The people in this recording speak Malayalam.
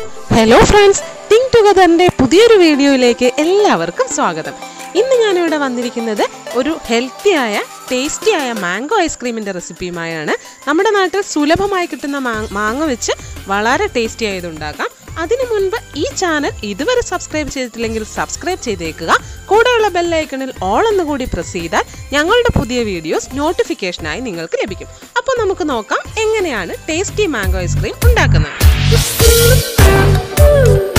ഹലോ ഫ്രണ്ട്സ് തിങ്ക് ടുഗദറിന്റെ പുതിയൊരു വീഡിയോയിലേക്ക് എല്ലാവർക്കും സ്വാഗതം. ഇന്ന് ഞാനിവിടെ വന്നിരിക്കുന്നത് ഒരു ഹെൽത്തിയായ ടേസ്റ്റിയായ മാംഗോ ഐസ്ക്രീമിന്റെ റെസിപ്പിയുമായാണ് നമ്മുടെ നാട്ടിൽ സുലഭമായി കിട്ടുന്ന മാങ് മാങ്ങ വെച്ച് വളരെ ടേസ്റ്റി ആയതുണ്ടാക്കാം അതിനു മുൻപ് ഈ ചാനൽ ഇതുവരെ സബ്സ്ക്രൈബ് ചെയ്തിട്ടില്ലെങ്കിൽ സബ്സ്ക്രൈബ് ചെയ്തേക്കുക. കൂടെയുള്ള ബെല്ലൈക്കണിൽ ഓൾ എന്ന് കൂടി പ്രസ് ചെയ്താൽ ഞങ്ങളുടെ പുതിയ വീഡിയോസ് നോട്ടിഫിക്കേഷനായി നിങ്ങൾക്ക് ലഭിക്കും. അപ്പോൾ നമുക്ക് നോക്കാം എങ്ങനെയാണ് ടേസ്റ്റി മാംഗോ ഐസ്ക്രീം ഉണ്ടാക്കുന്നത്. Ooh.